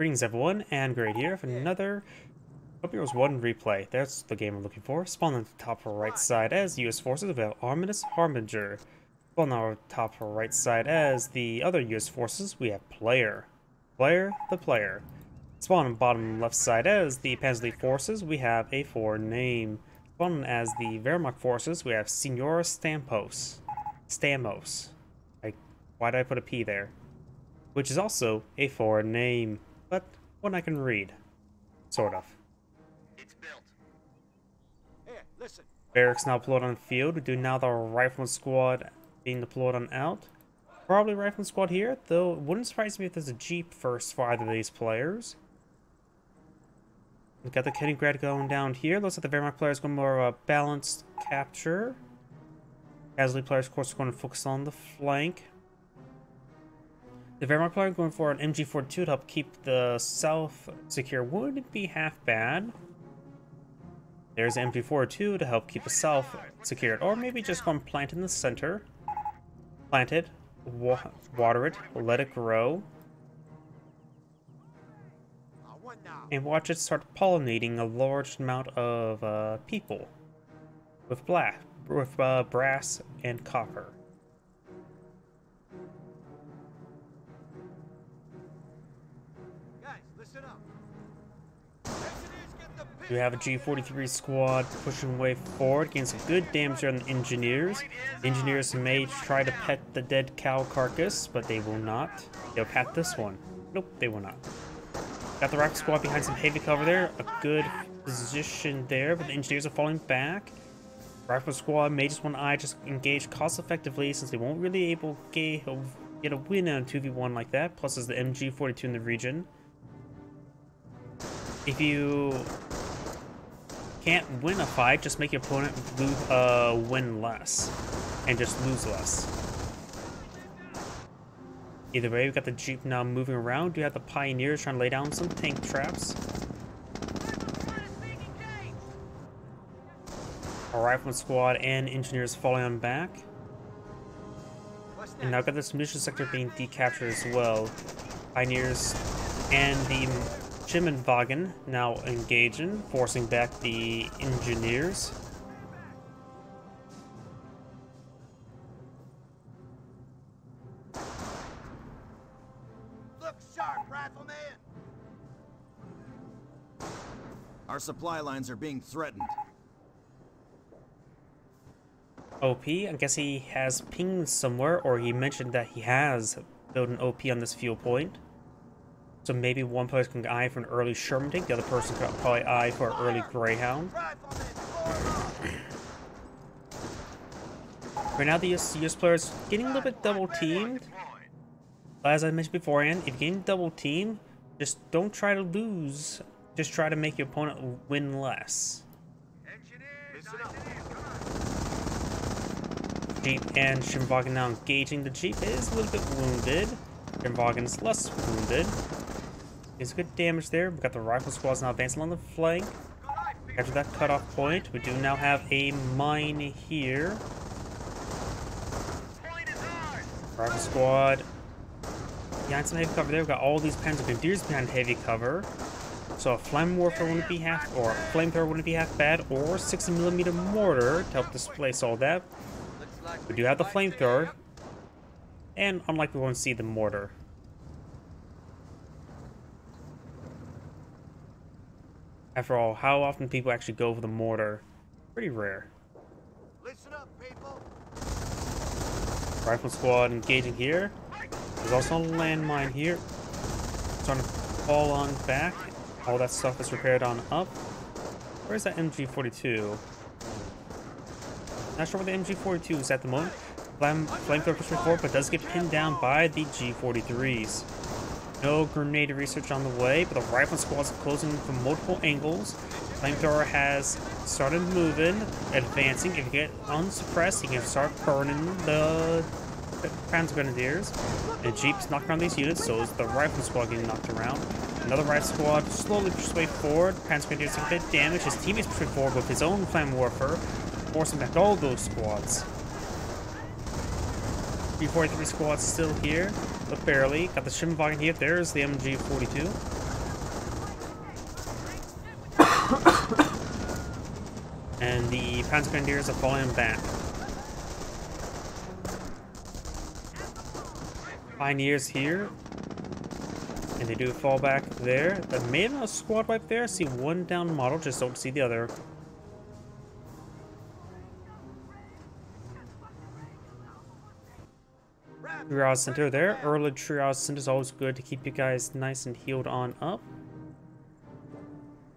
Greetings everyone, and great here for another Hope Heroes 1 replay. That's the game I'm looking for. Spawn on the top right side as US forces, we have Ominous Harbinger. Spawn on our top right side as the other US forces, we have Player. Player, the player. Spawn on bottom left side as the Panzer forces, we have a foreign name. Spawn as the Wehrmacht forces, we have Senor Stampos. Stamos. Like, why did I put a P there? Which is also a foreign name but one I can read. Sort of. It's built. Here, listen. Barracks now deployed on the field. We do now the rifle squad being deployed on out. Probably rifle squad here, though it wouldn't surprise me if there's a jeep first for either of these players. We got the Kettengrad going down here. Looks like the Wehrmacht players going more of a balanced capture. Casualty players, of course, are going to focus on the flank. The Wehrmacht player going for an MG42 to help keep the south secure wouldn't be half bad. There's an MG42 to help keep the south secured, or maybe just one plant in the center. Plant it, wa water it, let it grow. And watch it start pollinating a large amount of uh, people with, black, with uh, brass and copper. We have a G43 squad pushing way forward, getting some good damage on the engineers. engineers may try to pet the dead cow carcass, but they will not. They'll pat this one. Nope, they will not. Got the rock squad behind some heavy cover there. A good position there, but the engineers are falling back. Rifle squad may just want to just engage cost effectively since they won't really able to get a win on a 2v1 like that. Plus, there's the MG42 in the region. If you can't win a fight, just make your opponent lose, uh, win less. And just lose less. Either way, we've got the Jeep now moving around. You have the Pioneers trying to lay down some tank traps. Our Rifleman Squad and Engineers falling on back. And now got this mission sector being decaptured as well. Pioneers and the Schwimmwagen now engaging, forcing back the engineers. Look sharp, rifleman! Our supply lines are being threatened. OP, I guess he has pinged somewhere, or he mentioned that he has built an OP on this fuel point. So maybe one person can eye for an early Sherman tank, the other person can probably eye for an early Greyhound. Right now, the US player is getting a little bit double teamed. As I mentioned beforehand, if you're getting double teamed, just don't try to lose. Just try to make your opponent win less. Jeep and Schwimmwagen now engaging. The Jeep is a little bit wounded. Schwimmwagen is less wounded. Is good damage there. We've got the rifle squads now advancing on the flank. After that cutoff point, we do now have a mine here. Rifle squad behind some heavy cover there. We've got all these Panzer Grenadiers behind heavy cover. So a flame warfare wouldn't be half, or a flamethrower wouldn't be half bad, or 60 millimeter mortar to help displace all that. We do have the flamethrower, and unlike we won't see the mortar. After all, how often people actually go for the mortar? Pretty rare. Listen up, people. Rifle squad engaging here. There's also a landmine here. Starting to fall on back. All that stuff is repaired on up. Where's that MG42? Not sure where the MG42 is at the moment. Flame, flamethrower pushed forward, but does get pinned down by the G43s. No grenade research on the way, but the rifle squad is closing from multiple angles. Flamethrower has started moving, advancing. If you get unsuppressed, you can start burning the Panzer Grenadiers. The Jeep's knocking around these units, so is the rifle squad getting knocked around. Another rifle squad slowly pushes way forward. Panzer Grenadiers take a bit damage. His teammates push forward with his own flame warfare, forcing back all those squads. G43 squad's still here, but barely. Got the Schwimmwagen here. There's the MG42. and the Panzergrenadiers are falling back. Pioneers here, and they do fall back there. The may a squad wipe there. I see one down model, just don't see the other. Triage Center there. Early Triage Center is always good to keep you guys nice and healed on up.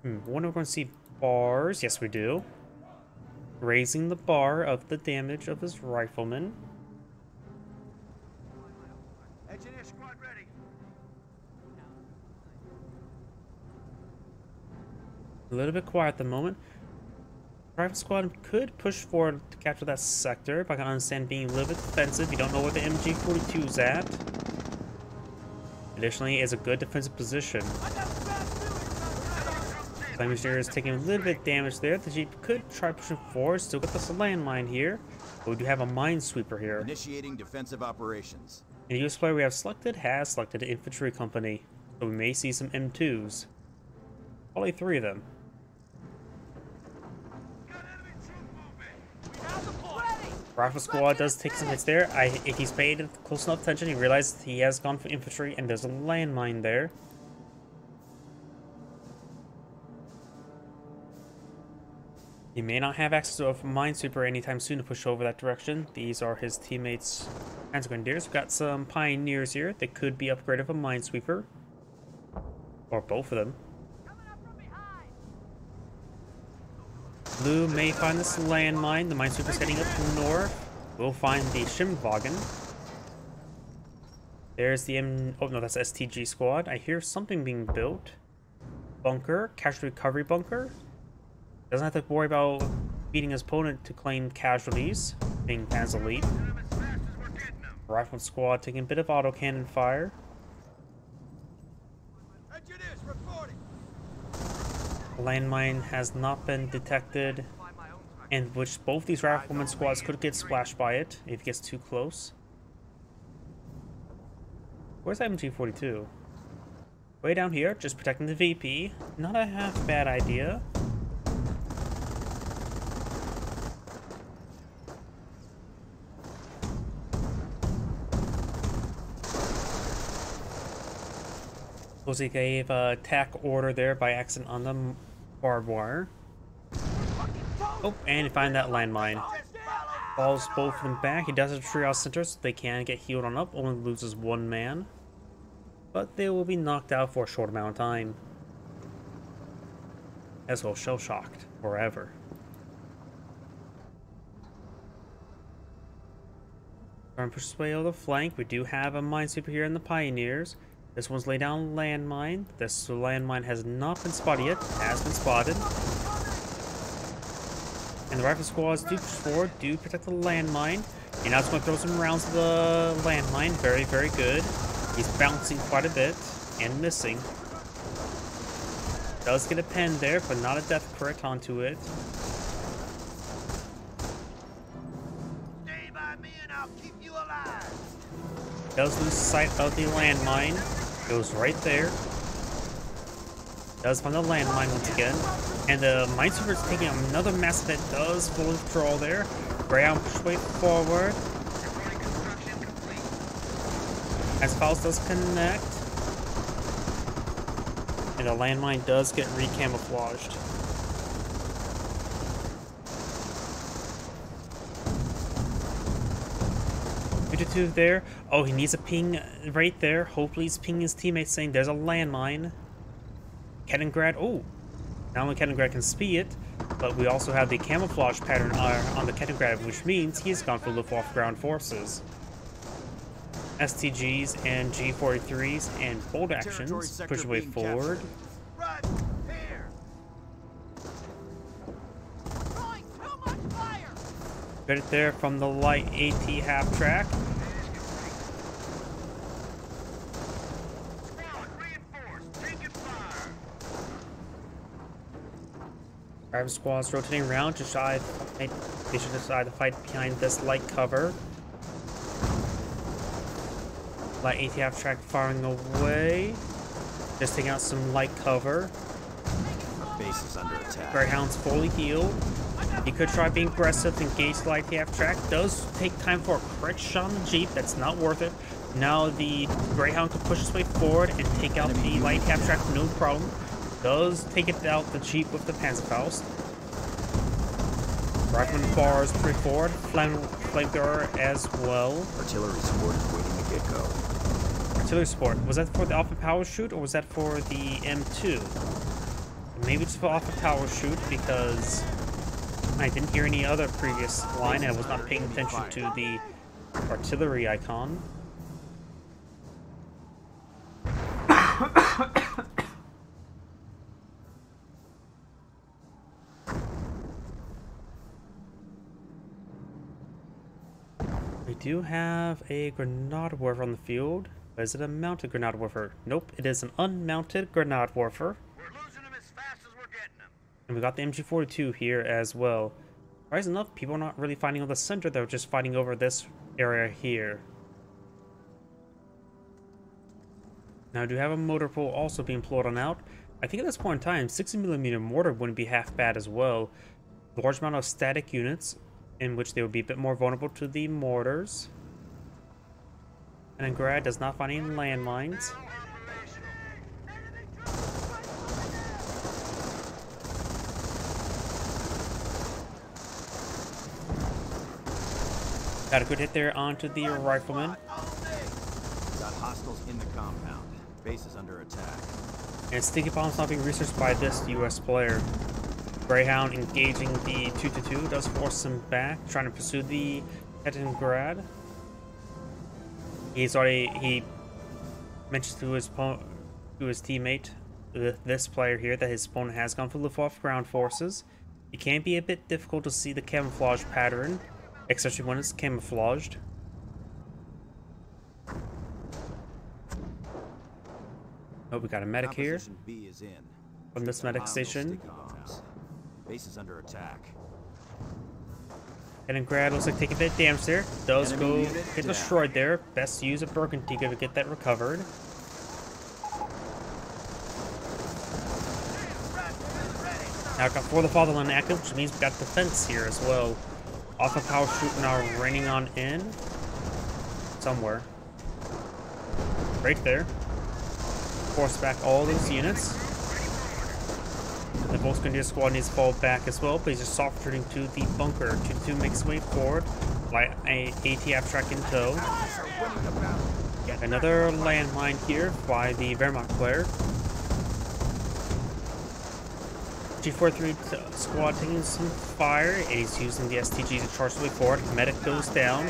Hmm, when are we going to see bars? Yes, we do. Raising the bar of the damage of his rifleman. Engineer squad ready. A little bit quiet at the moment. Private squad could push forward to capture that sector, but I can understand being a little bit defensive. You don't know where the MG42 is at. Additionally, it's a good defensive position. Flame Engineer is taking a little bit of damage there. The Jeep could try pushing forward. Still got this landmine here. But we do have a minesweeper here. Initiating defensive operations. And the US player we have selected has selected an infantry company. So we may see some M2s. Probably three of them. Rifle Squad does take some hits there. I, if he's paid close enough attention, he realizes he has gone for infantry and there's a landmine there. He may not have access to a minesweeper anytime soon to push over that direction. These are his teammates' Panzer Grenadiers. We've got some Pioneers here that could be upgraded a minesweeper. Or both of them. Blue may find this landmine. The minesweeper's heading up to the north. We'll find the Schwimmwagen. There's the M... Oh, no, that's STG squad. I hear something being built. Bunker. Casualty recovery bunker. Doesn't have to worry about beating his opponent to claim casualties, being as elite. Rifle squad taking a bit of autocannon fire. Engineers reporting. Landmine has not been detected, and which both these rifleman squads could get splashed by it if it gets too close. Where's MG42? Way down here, just protecting the VP. Not a half bad idea. He gave a attack order there by accident on the barbed wire. Oh, and find that landmine. Falls both of them back. He does have triage center, so they can get healed on up. Only loses one man. But they will be knocked out for a short amount of time. As well, shell-shocked forever. Trying to push the flank. We do have a minesweeper here in the Pioneers. This one's laid down landmine. This landmine has not been spotted yet. Has been spotted. And the rifle squads do push forward, do protect the landmine. You're now just going to throw some rounds to the landmine. Very, very good. He's bouncing quite a bit and missing. Does get a pen there, but not a death correct onto it. Stay by me and I'll keep you alive. Does lose sight of the landmine. Goes right there. Does find the landmine once again. And the minesweeper is taking another massive hit. Does full withdrawal there. Brown push way forward. As Faust does connect. And the landmine does get recamouflaged. Two there. Oh, he needs a ping right there. Hopefully he's pinging his teammates saying there's a landmine. Kettengrad. Oh, not only Kettengrad can speed it, but we also have the camouflage pattern on the Kettengrad, which means he's gone for Luftwaffe ground forces. STGs and G43s and bold actions push away forward. Right here. Get it there from the light AT half track. Drive squads rotating around to try. They should decide to fight behind this light cover. Light ATF track firing away. Just taking out some light cover. Base is under attack. Greyhound's fully healed. He could try being aggressive, engage the light half track. Does take time for a crit shot on the Jeep. That's not worth it. Now the Greyhound can push his way forward and take out the light half track no problem. Does take it out the Jeep with the Panzerfaust. Rifleman bars pretty forward. Flame, flamethrower as well. Artillery support is waiting to get go. Artillery support. Was that for the Alpha Power Shoot or was that for the M2? Maybe it's for Alpha Power Shoot because I didn't hear any other previous line. I was not paying attention to the artillery icon. Do have a Grenade Werfer on the field. Is it a mounted Grenade Werfer? Nope, it is an unmounted Grenade Werfer. We're losing them as fast as we're getting them. And we got the MG42 here as well. Surprising enough, people are not really fighting on the center, they're just fighting over this area here. Now, I do have a motor pool also being pulled on out. I think at this point in time, 60mm mortar wouldn't be half bad as well. Large amount of static units, in which they would be a bit more vulnerable to the mortars. Kettengrad does not find any landmines. Got a good hit there onto the rifleman. Got hostiles in the compound. Base is under attack. And sticky bombs not being researched by this US player. Greyhound engaging the 2-2 does force him back, trying to pursue the Grad. He's already he mentions to his to his teammate, uh, this player here, that his opponent has gone for Luftwaffe ground forces. It can be a bit difficult to see the camouflage pattern, especially when it's camouflaged. Oh, we got a medic here. Opposition B is in. From this medic station. Base is under attack. Kettengrad looks like taking a bit of damage there. Does Enemy go get down. destroyed there. Best to use a Burgundy to get that recovered. Now I got For the Fatherland active, which means we got defense here as well. Alpha Power Shoot now raining on in. Somewhere. Right there. Force back all those units. The Volkskrieger squad needs to fall back as well, but he's just soft retreating to the bunker. 2 makes way forward. Light a ATF track in tow. Another landmine here by the Wehrmacht player. G43 squad taking some fire, and he's using the STG to charge the way forward. Medic goes down.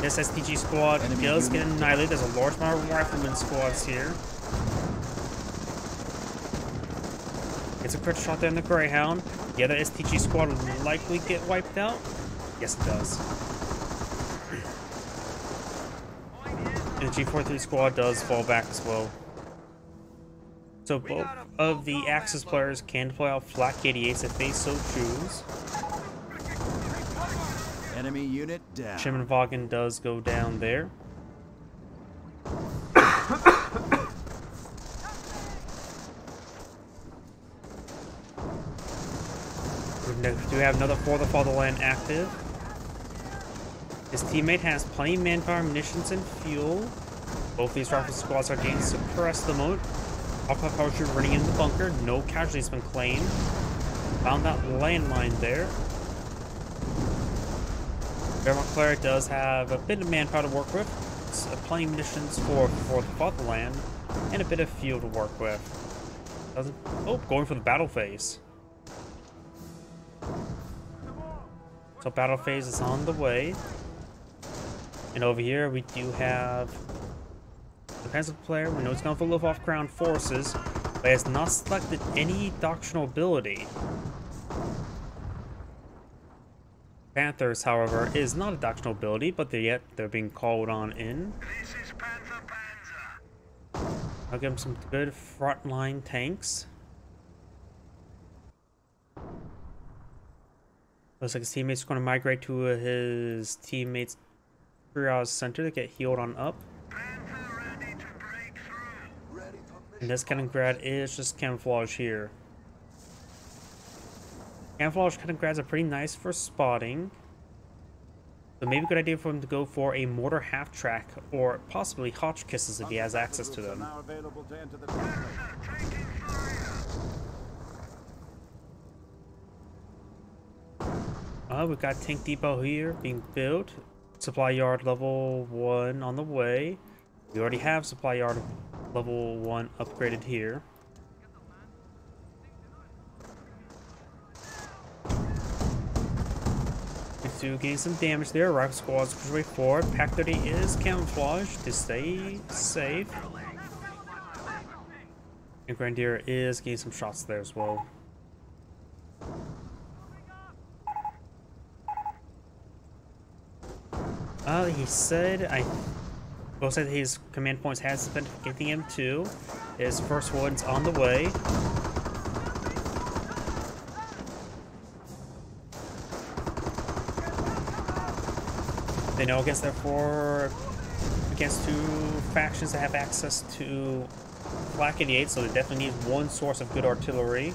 This STG squad Enemy does get annihilated. There's a large amount of riflemen squads here. It's a crit shot there in the Greyhound. The other STG squad will likely get wiped out. Yes, it does. And the G43 squad does fall back as well. So both of the Axis players can deploy out flak 88s if they so choose. Enemy unit down. Schwimmwagen does go down there. We do have another For the Fatherland active. His teammate has plenty of manpower, munitions, and fuel. Both these rifle squads are getting suppressed the moment. Alpha power shoot running in the bunker. No casualties been claimed. Found that landmine there. Wehrmacht player does have a bit of manpower to work with, uh, plenty of munitions for for the Fatherland, and a bit of fuel to work with. Doesn't oh going for the battle phase. So battle phase is on the way. And over here we do have the pencil player. We know it's going for Luftwaffe ground forces, but has not selected any doctrinal ability. Panthers, however, is not a doctrinal ability, but they're yet they're being called on in. This is Panther Panzer. I'll give him some good frontline tanks. Looks like his teammates are going to migrate to his teammates' triage center to get healed on up. And this Kettengrad is just camouflage here. Camouflage kind of grabs a pretty nice for spotting. So maybe a good idea for him to go for a mortar half track or possibly Hotchkisses if he has access to them. Uh, we've got Tank Depot here being built. Supply yard level 1 on the way. We already have supply yard level 1 upgraded here. to gain some damage there. Rifle squad's push way forward. Pack 30 is camouflaged to stay safe. And Grenadier is getting some shots there as well. Uh, he said, I will say that his command points has been getting him to. His first one's on the way. They know against their four against two factions that have access to Flak 88, so they definitely need one source of good artillery.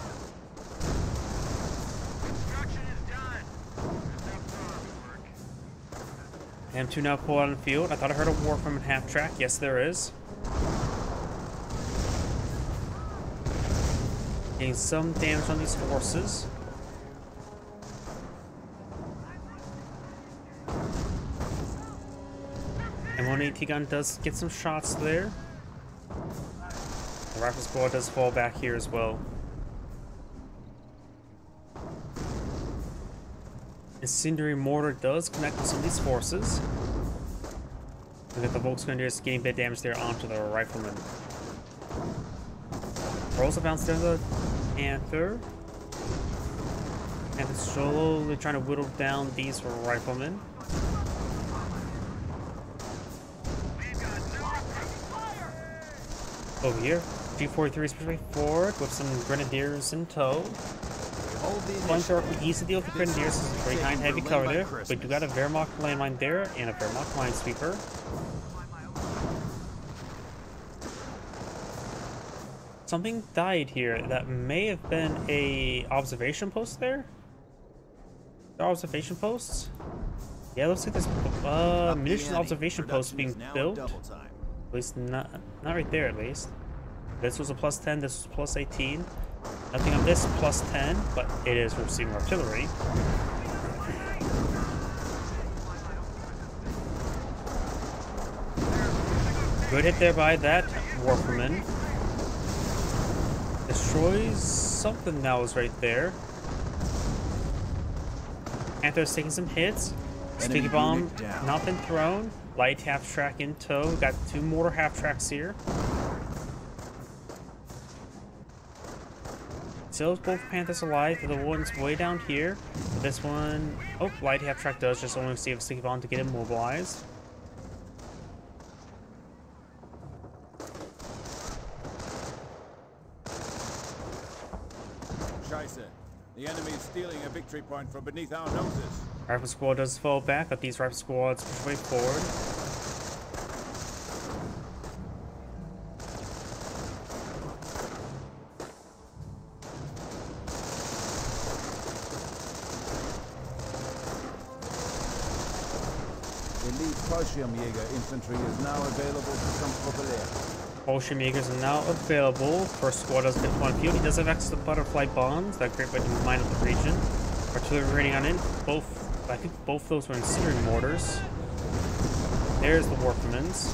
M2 now pulled out on the field. I thought I heard a Wurfrahmen half track. Yes, there is. Getting some damage on these forces. one AT gun does get some shots there. The rifle squad does fall back here as well. Incendiary mortar does connect with some of these forces. Look at the Volksgrenadiers getting bit damage there onto the riflemen. Rolls bounce down the Panther. And slowly trying to whittle down these riflemen. Over here, G43 is pushing forward with some grenadiers in tow. Are easy to deal with grenadiers is very behind heavy cover there. We do got a Wehrmacht landmine there and a Wehrmacht minesweeper. Something died here that may have been a observation post there. observation posts? Yeah, looks like there's uh, munitions observation posts being built At least not, not right there at least. This was a plus 10, this was plus 18. Nothing on this plus 10, but it is receiving artillery. Good hit there by that Wurfrahmen. Destroys something that was right there. Panther's taking some hits. Sticky bomb not been thrown. Light half track in tow. Got two mortar half tracks here. Still both Panthers alive. The one's way down here. This one, oh, light half track does just only save a sticky bomb to get immobilized. Scheiße. The enemy is stealing a victory point from beneath our noses. Rifle squad does fall back, but these rifle squads push way forward. Fallschirmjäger infantry is now available to some populaire. Fallschirmjägers are now available. First squad does hit one field. He does have access to butterfly bombs, that great to mine up the region. Artillery raining on it. Both I think both those were incendiary mortars. There's the Wurfrahmens.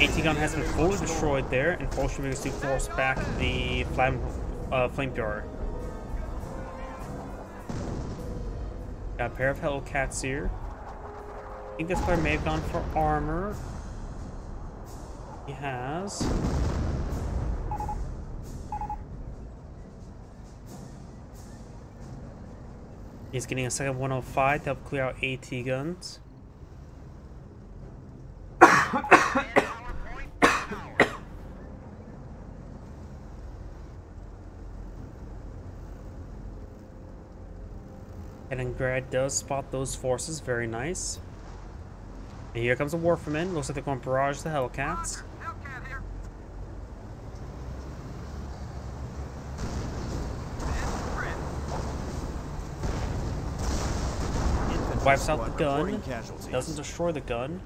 AT gun has been fully destroyed there, and Bolsheviks to force back the flame, uh, flamethrower. Got a pair of Hellcats here. I think this player may have gone for armor. He has. He's getting a second 105 to help clear out AT guns. Kettengrad does spot those forces, very nice. And here comes the Wurfrahmen. Looks like they're going to barrage the Hellcats. Wipes out the gun. Doesn't destroy the gun.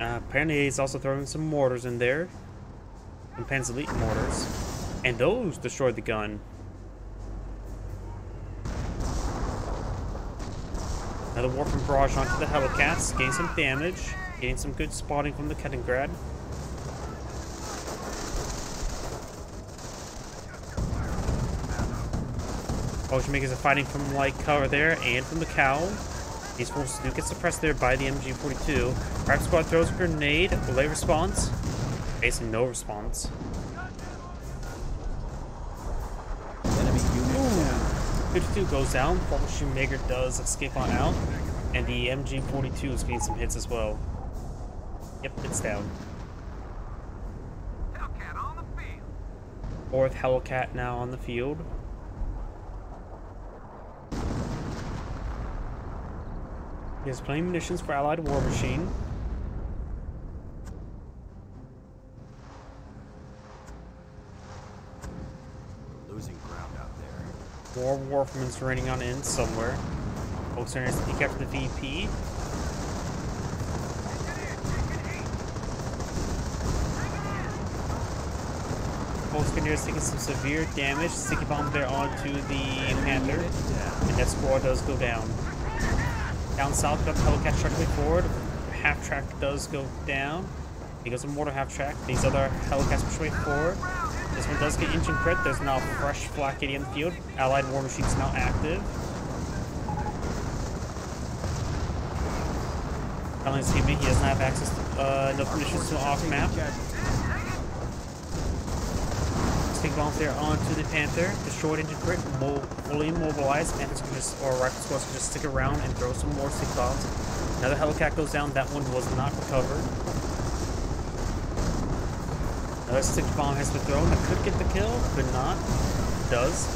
Uh, apparently he's also throwing some mortars in there. Some Panzer mortars. And those destroyed the gun. Another Wurfrahmen Barrage onto the Hellcats, Gain some damage, getting some good spotting from the Kettengrad. Makers are fighting from light cover there and from the cow. These forces do get suppressed there by the MG42. Rap Squad throws a grenade, delay response. Basically no response. 52 goes down, Fortune Maker does escape on out, and the MG42 is getting some hits as well. Yep, it's down. Fourth Hellcat now on the field. He has plenty of munitions for Allied War Machine. We're losing ground out More Wurfrahmen's raining on in somewhere. Folks are to after the VP. Are taking some severe damage. Sticky bomb there onto the Panther. And that squad does go down. Down south, got the Hellcat way forward. Half track does go down. He goes a mortar half track. These other Hellcats push way forward. This one does get engine crit. There's now fresh Flak 80 in the field. Allied War Machine's now active. Telling his he doesn't have access to uh, enough munitions to off map. Bombs there onto the Panther. Destroyed engine crit. Mo fully immobilized. Panthers can just, or rifle squads can just stick around and throw some more stick bombs. Another Hellcat goes down. That one was not recovered. Stick bomb has been thrown. That could get the kill. Could not. Does.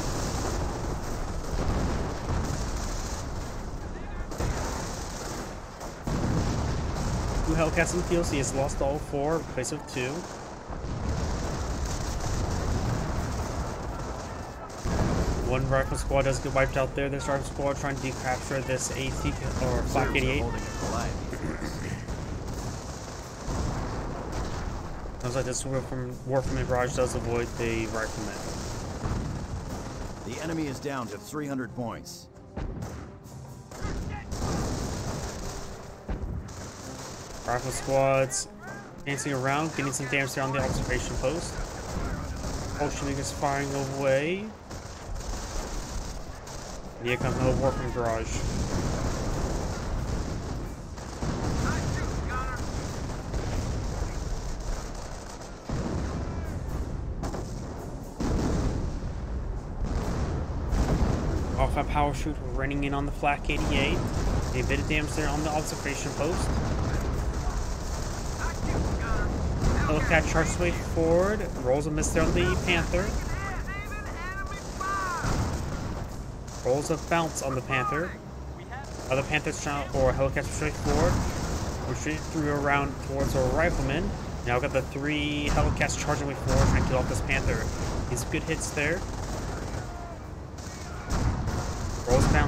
Two Hellcats in. So has lost all four in place of two. One rifle squad does get wiped out there. This rifle squad trying to capture this AT or are 88. Sounds like this war from war from Mirage does avoid the rifleman. The enemy is down to 300 points. Rifle squads dancing around, getting some damage there on the observation post. Bolsheviks firing away. And here comes another war from Garage. A running in on the Flak 88. A bit of damage there on the observation post. Hellcat charges way forward, rolls a miss there on the Panther. Rolls a bounce on the Panther. Other Panthers trying, or Hellcats straight forward. Retreat through around towards our rifleman. Now got the three Hellcats charging way forward, trying to kill off this Panther. These good hits there.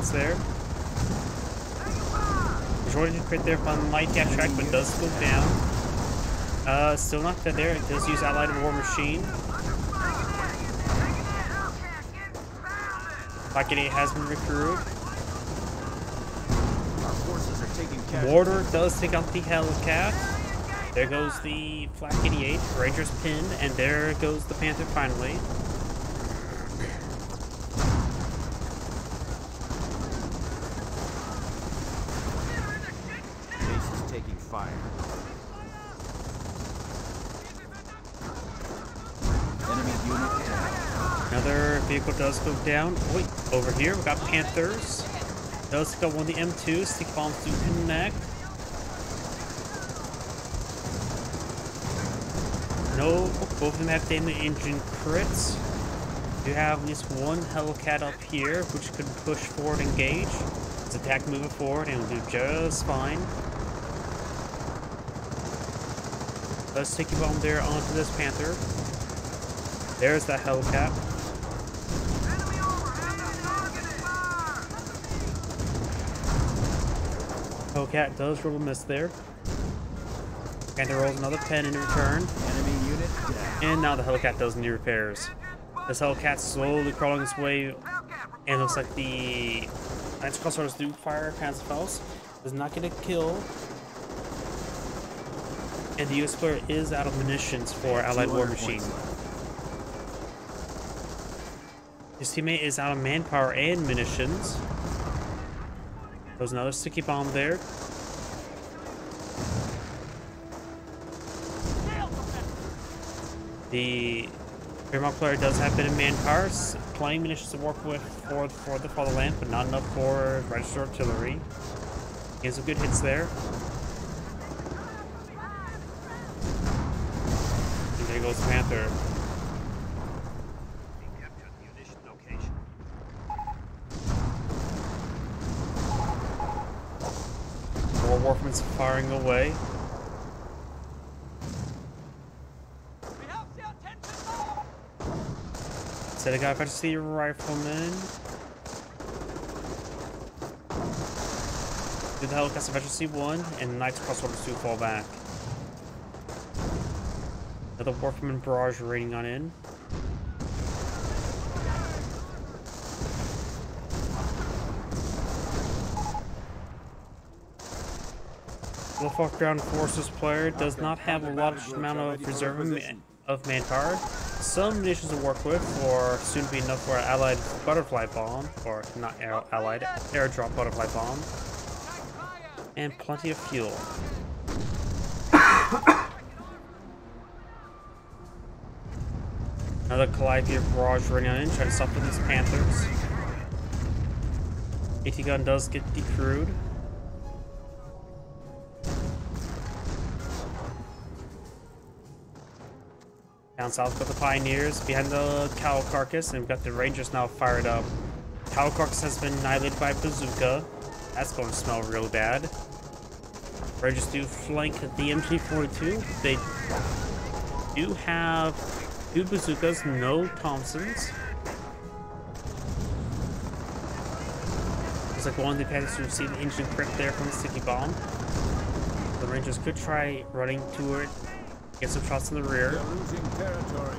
Bounce there. Jordan crit there on light gas track, but does go down. Uh, still not dead there. It does use Allied War Machine. Pocket 8 has been recruited. Mortar does take out the Hellcat. There goes the Flak 88. Ranger's pinned, and there goes the Panther finally. Base is taking fire. Enemy unit down. Another does go down. Wait, over here we got Panthers. Does go on the M2. Stick bombs do connect. No, both of them have daily engine crits. You have at least one Hellcat up here, which could push forward and engage. Its attack moving forward and will do just fine. Let's take a bomb there onto this Panther. There's that Hellcat. Hellcat does roll a miss there. Panther rolls another pen in return. Enemy unit down. And now the Hellcat does new repairs. This Hellcat slowly crawling its way, and looks like the Knights Cross Holders do fire Panzerfaust. Does not get a kill. And the US player is out of munitions for Allied War 200 Machine. His teammate is out of manpower and munitions. There's another sticky bomb there. The Wehrmacht player does have a bit of manpower, s- plenty munitions to work with for, for the fatherland, but not enough for register artillery. He has some good hits there. And there goes Panther. More Wurfrahmen's firing away. Set a guy if I see rifleman. Do the Hellcats eventually one, and Knights Cross Holders 2 fall back. Another Wurfrahmen barrage raiding on in. Fuck Ground Forces player does not have a large amount of reserve of manpower. Some munitions to work with, or soon to be enough for an allied butterfly bomb, or not air- allied, airdrop butterfly bomb, and plenty of fuel. Another Calliope barrage running on in, trying to stop these Panthers. AT gun does get decrewed. Down south got the Pioneers behind the cow carcass, and we've got the Rangers now fired up. Cow carcass has been annihilated by bazooka. That's going to smell real bad. Rangers do flank the MG42. They do have two bazookas, no Thompsons. Looks like one of the Panthers to receive the engine crypt there from the sticky bomb. The Rangers could try running to it, get some shots in the rear. They're losing territory.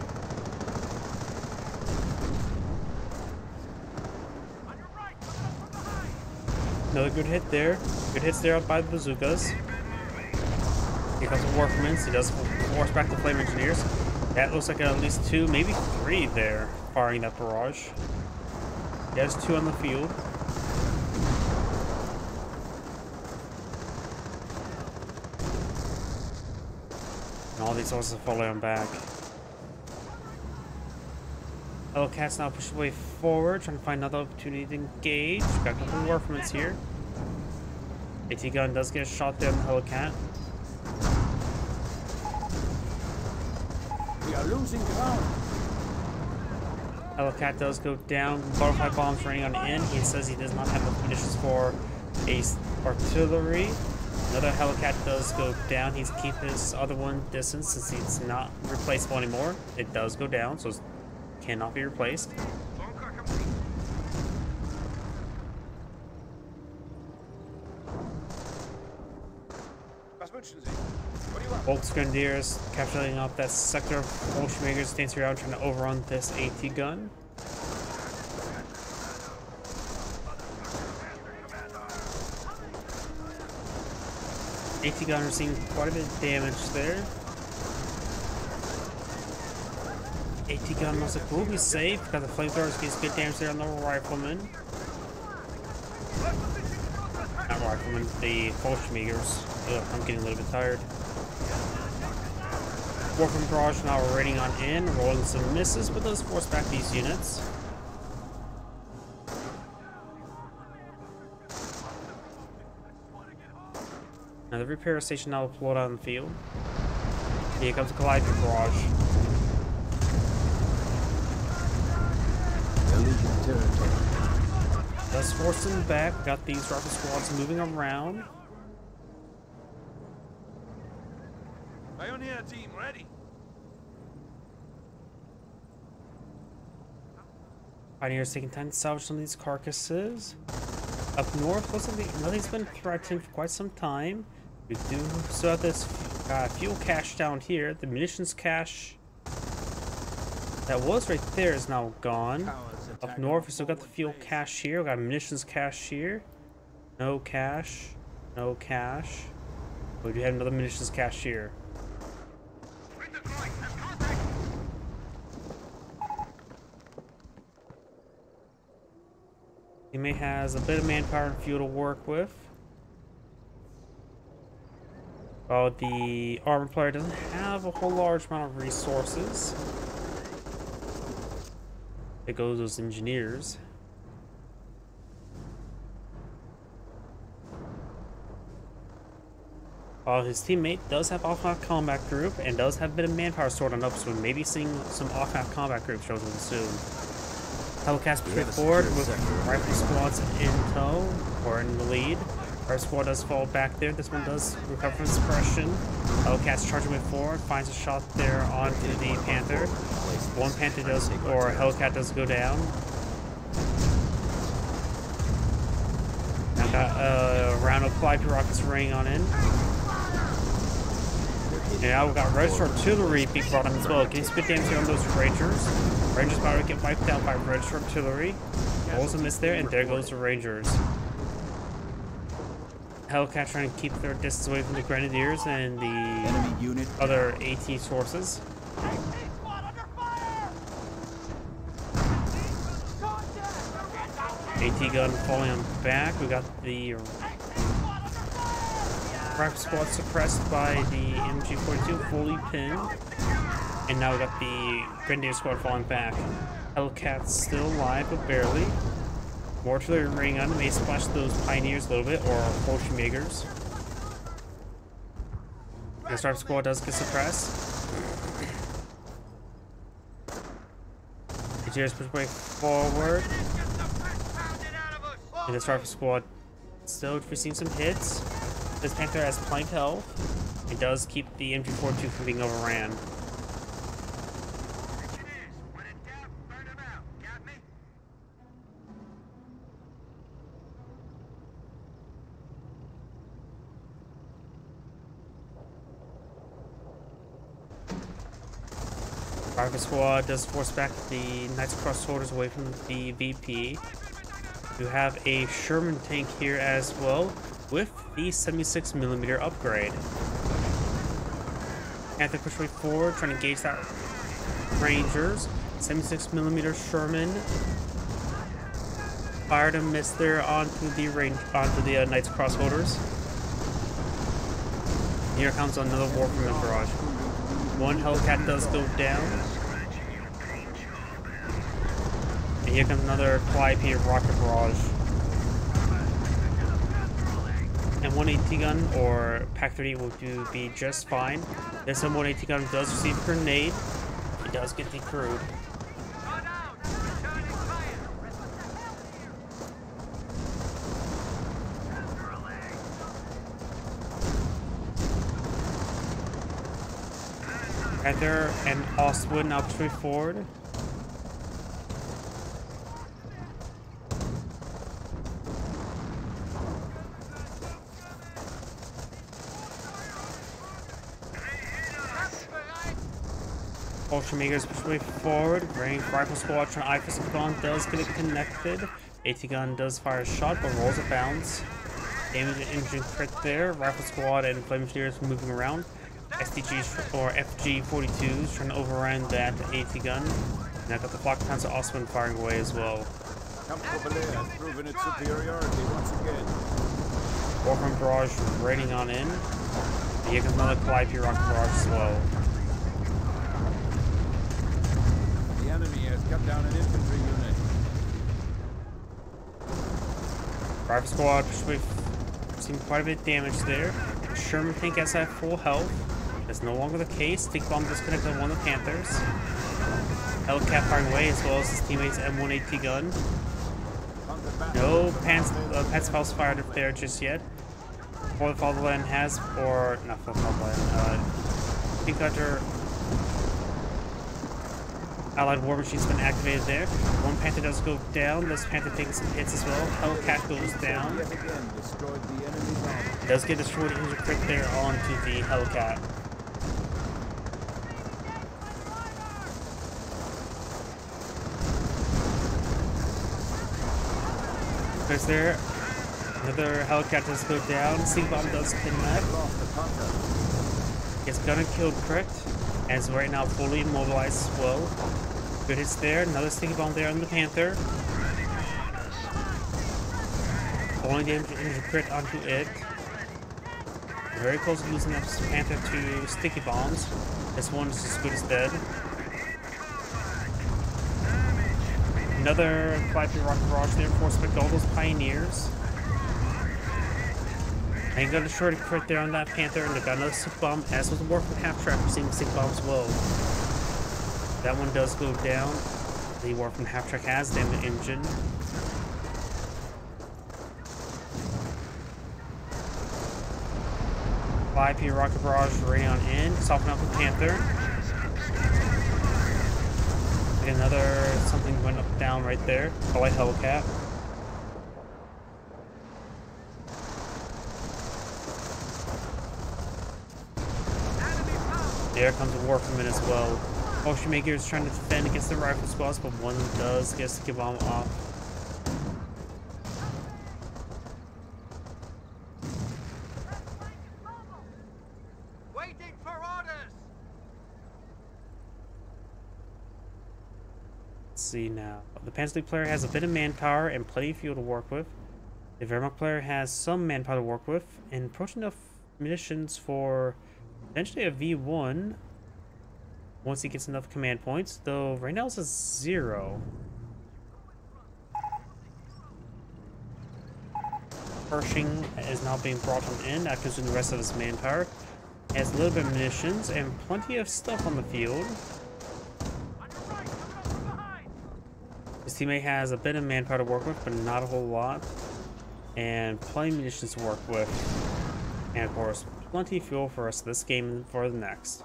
Another good hit there. Good hits there by the bazookas. Here comes the Wurfrahmens. He does force back the Flame Engineers. That looks like at least two, maybe three there, firing that barrage. He has two on the field. And all these horses are falling on back. Hellcat's now pushing way forward, trying to find another opportunity to engage. Got a couple of Wurfrahmens here. AT gun does get a shot there on the Hellcat. We are losing ground. Hellcat does go down. Butterfly bombs raining on in. He says he does not have the conditions for ace artillery. Another Hellcat does go down. He's keep his other one distance since it's not replaceable anymore. It does go down, so it cannot be replaced. Was wünschen Sie? What do you want? Volks Grenadiers capturing up that sector of Bolshevikers dancing around trying to overrun this AT gun. AT gun receiving quite a bit of damage there. AT gun looks like will be safe. Got the flamethrowers gets good damage there on the rifleman. Not rifleman, the. Ugh, I'm getting a little bit tired. Wurfrahmen Barrage now raiding on in, rolling some misses, but does force back these units. Now the repair station now deployed on the field. Here comes the Calliope Barrage. Losing territory. Does force them back. Got these rocket squads moving around. Pioneer team ready. Pioneers taking time to salvage some of these carcasses. Up north, looks like nothing's been threatened for quite some time. We do still have this uh, fuel cache down here. The munitions cache that was right there is now gone. Up north, we still got the fuel cache here. We got munitions cache here. No cache. No cache. We do have another munitions cache here. He may has a bit of manpower and fuel to work with. Oh, the armor player doesn't have a whole large amount of resources. It goes those engineers. While his teammate does have off-map combat group and does have a bit of manpower stored on up, so we may be seeing some off-map combat group chosen soon. Hellcats push forward with rifle squads in tow or in the lead. Our squad does fall back there. This one does recover from suppression. Hellcats charging way forward, finds a shot there onto the Panther. One Panther does, or Hellcat does go down. Now got a uh, round of Calliope rockets raining on in. Now we've got registered artillery being brought in as well. Getting spit damage on those Rangers. Rangers to get wiped out by registered artillery. Rolls a miss there, and there goes the Rangers. Hellcat trying to keep their distance away from the Grenadiers and the Enemy unit. other AT sources. AT gun falling on back. We got the rifle squad suppressed by the MG42 fully pinned. And now we got the Grenadier squad falling back. Hellcat's still alive, but barely. More artillery ring on may splash those pioneers a little bit, or Bolshevigers. The Star Squad does get suppressed. Engineers push way forward. And the Star Squad still receiving some hits. This Panther has of health. It does keep the MG42 from being overran. Rifle Squad does force back the Knights Cross Soldiers away from the VP. You have a Sherman tank here as well with the 76mm upgrade. Panther push way forward, trying to engage that Rangers. 76mm Sherman fired a miss there onto the range onto the uh, Knights Cross Holders. Here comes another war from the barrage. One Hellcat does go down. And here comes another Calliope rocket barrage. And 180 gun or Pack 30 will do be just fine. This one AT gun does receive grenade. It does get decrewed. Hetzer and Ostwind now push forward. Ultramakers push way forward. Range rifle squad trying to IFAS gun does get it connected. AT gun does fire a shot but rolls a bounce. Damage engine crit there. Rifle squad and flame engineers moving around. SDGs or FG42s trying to overrun that AT gun. Now got the Flak Panzer also been firing away as well. Has proven its superiority once again. Wurfrahmen Barrage raining on in. And here comes another Calliope Rocket Barrage as well. The enemy has cut down an infantry unit. Rifle Squad we've seen quite a bit of damage there. Sherman tank has at full health. That's no longer the case. Tick Bomb disconnected on one of the Panthers. Hellcat firing away as well as his teammate's M1AT gun. No Pants uh, Pants Pulse fired up there just yet. For the Fatherland has, or not for the Fatherland, uh, Pink Hunter Allied war machine's been activated there. One Panther does go down. This Panther takes some hits as well. Hellcat goes down. Does get destroyed injured crit there onto the Hellcat. There's there. Another does go down. Sea bomb does connect. Gets gunner killed correct. As right now fully immobilized as well. Good hits there. Another sticky bomb there on the Panther. Only damage injured crit onto it. Very close to losing that Panther to sticky bombs. This one is as good as dead. Another Flappy Rock Barrage there for Spec all those Pioneers. And got a short crit there on that Panther, and they got another stick bomb, as was the work with half track receiving stick bombs well. That one does go down. The Wurfrahmen half track has damaged the engine. Five P rocket barrage ready on in, soften up the Panther. Another something went up down right there. Oh, a white Hellcat. There comes a Wurfrahmen as well. Oh, Ocean Maker is trying to defend against the rifle squads, but one does get to give off. Waiting for orders! Let's see now. The Panzer player has a bit of manpower and plenty of fuel to work with. The Wehrmacht player has some manpower to work with and approaching enough munitions for potentially a V1 once he gets enough command points, though right now it's a zero. Pershing is now being brought on in after using the rest of his manpower. Has a little bit of munitions and plenty of stuff on the field. His teammate has a bit of manpower to work with, but not a whole lot. And plenty of munitions to work with. And of course, plenty of fuel for us this game and for the next.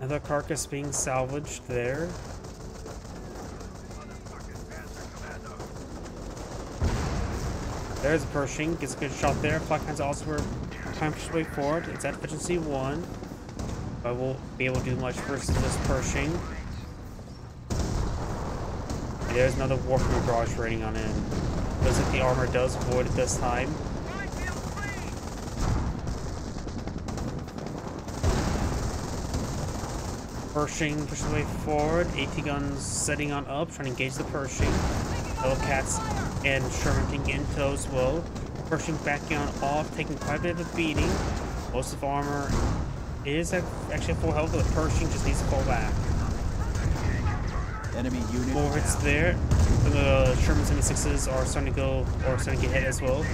Another carcass being salvaged there. There's Pershing, gets a good shot there. Flak hands also were time to way forward. It's at efficiency one. But won't be able to do much versus this Pershing. There's another Wurfrahmen Barrage raining on in. Looks like the armor does avoid at this time. Pershing the way forward. AT guns setting on up, trying to engage the Pershing. Hellcats and Sherman taking in as well. Pershing backing on off, taking quite a bit of a beating. Most of armor is ac- actually full health, but the Pershing just needs to fall back. Enemy unit More hits there. The Sherman 76s are starting to go, or starting to get hit as well.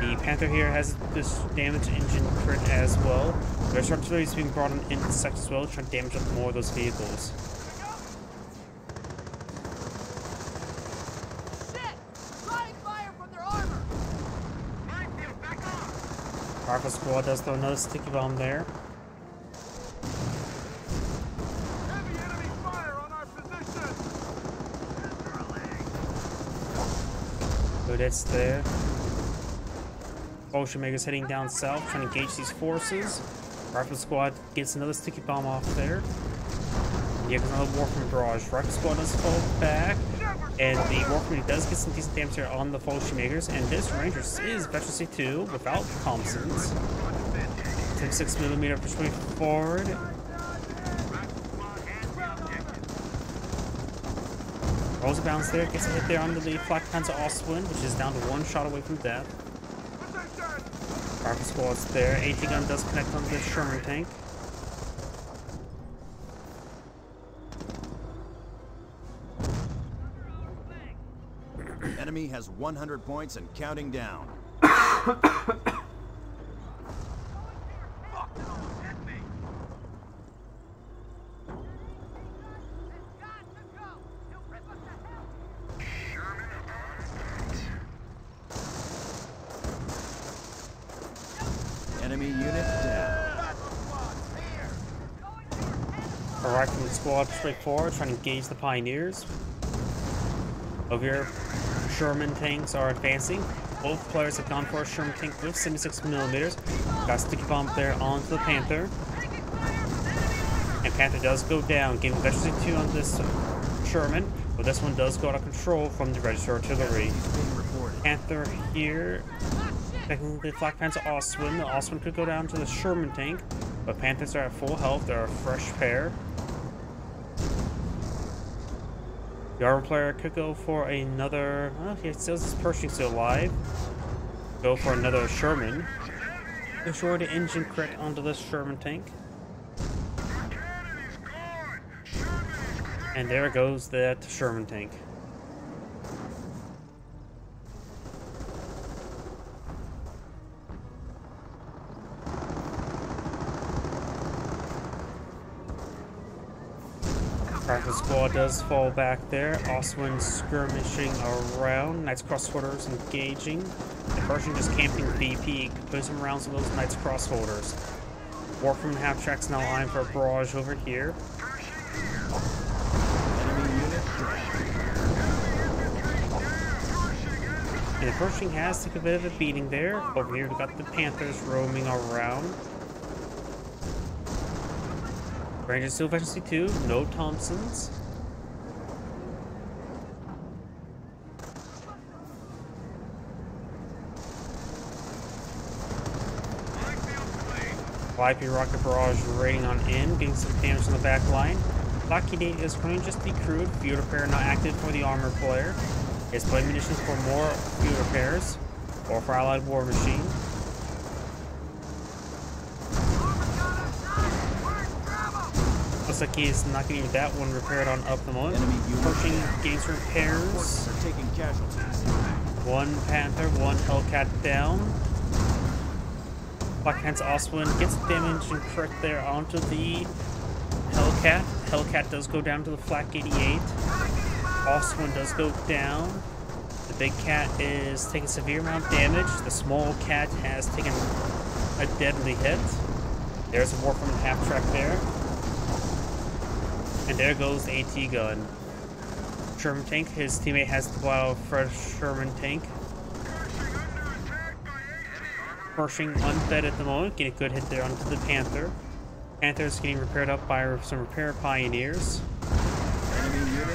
The Panther here has this damage engine crit as well. There's artillery is being brought in into the sector as well, trying to damage up more of those vehicles. Shit! Drawing fire from their armor! Rifle squad does throw another sticky bomb there. Position! There. Maker's heading down south, trying to engage these forces. Rifle Squad gets another sticky bomb off there. Yeah, another Wurfrahmen barrage. Rifle Squad does fall back. And the Wurfrahmen does get some decent damage here on the Ocean Makers. And this Ranger is Veterancy 2 without Thompsons. 6mm pushing forward. Rolls a bounce there, gets a hit there onto the Flak Panzer Ostwind, which is down to one shot away from death. Rifle squad's there. AT gun does connect on the Sherman tank. has 100 points and counting down. Enemy unit down. Rifleman squad straight forward, trying to engage the pioneers. Over here, Sherman tanks are advancing. Both players have gone for a Sherman tank with 76 millimeters. Got sticky bomb there onto the Panther. And Panther does go down, getting Veteran 2 on this Sherman, but this one does go out of control from the Register Artillery. Panther here, technically the Flak Panther Oswin. The Oswin could go down to the Sherman tank, but Panthers are at full health. They're a fresh pair. The armor player could go for another. Oh, he still this Pershing still alive. Go for another Sherman. Destroy the engine crit onto this Sherman tank. And there goes that Sherman tank. Does fall back there. Oswin skirmishing around. Knights Cross Holders engaging. The Pershing just camping VP. Put some rounds on those Knights Crossholders. Wurfrahmen half tracks now eyeing for a barrage over here. And the Pershing has took a bit of a beating there. Over here we've got the Panthers roaming around. Rangers still efficiency 2, no Thompsons. YP rocket barrage raiding on in, getting some damage on the back line. Lockheed is currently just decrewed, field repair not active for the armor player. Is playing munitions for more field repairs, or for allied war machine. Looks like he's not getting that one repaired on up the moment. Pushing gains repairs. Forces are taking casualties. One Panther, one Hellcat down. Black Panther Oswin gets damage and crit there onto the Hellcat. Hellcat does go down to the Flak 88. Oswin does go down. The big cat is taking severe amount of damage. The small cat has taken a deadly hit. There's a Wurfrahmen the half track there. And there goes the AT gun. Sherman tank. His teammate has the wild fresh Sherman tank. Pershing unfed at the moment, getting a good hit there onto the Panther. Panther's getting repaired up by some repair pioneers.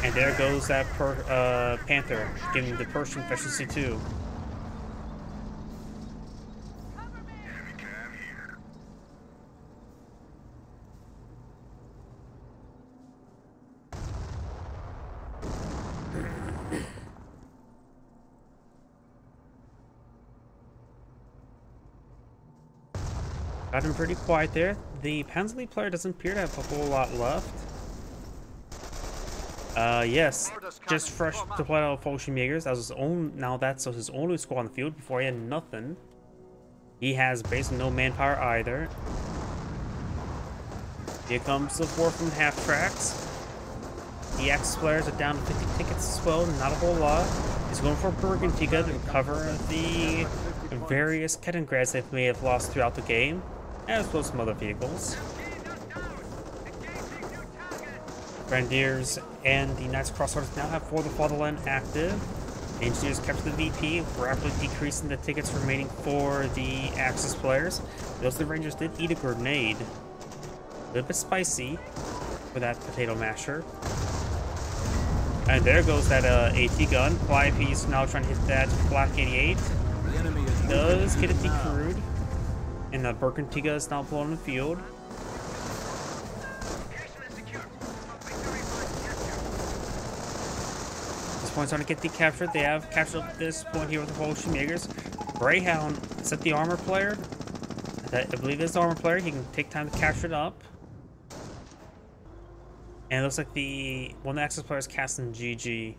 And there goes that per, uh, Panther, giving the Pershing efficiency too. Him pretty quiet there. The Pansley player doesn't appear to have a whole lot left. Uh, yes, just fresh deployed out of Fallschirmjägers. That was his own. Now that's his only squad on the field. Before he had nothing. He has basically no manpower either. Here comes the four from half tracks. The X players are down to 50 tickets as well, not a whole lot. He's going for Bergetiger to cover the various Kettengrads they may have lost throughout the game, as well as some other vehicles. Grenadiers and the Knights Crossroads now have For the Fatherland active. Engineers capture the VP, rapidly decreasing the tickets remaining for the Axis players. Those the Rangers did eat a grenade. A little bit spicy for that potato masher. And there goes that uh, AT gun. YP's now trying to hit that Black 88. The enemy is Does get now. decrewed. And the Bergetiger is now in the field. This point's to get decaptured. They have captured this point here with the Fallschirmjägers. Greyhound is that the armor player? I believe is the armor player. He can take time to capture it up. And it looks like the one of the access players casting GG.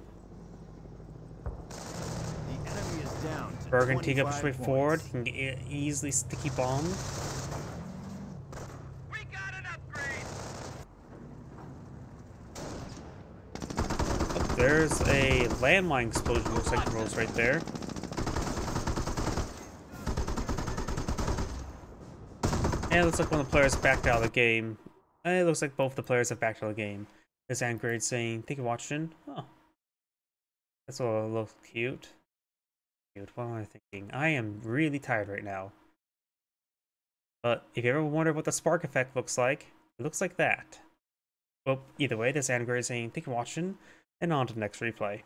The enemy is down to Bergen take up 25 straight points. forward. He can get easily sticky bomb. We got an upgrade! There's a landmine explosion. Looks like the rolls right there. And it looks like one of the players backed out of the game. It looks like both the players have backed out of the game. This Android saying, thank you for watching. Oh. That's a little cute. Cute. What am I thinking? I am really tired right now. But if you ever wonder what the spark effect looks like, it looks like that. Well, either way, this Android saying, thank you for watching, and on to the next replay.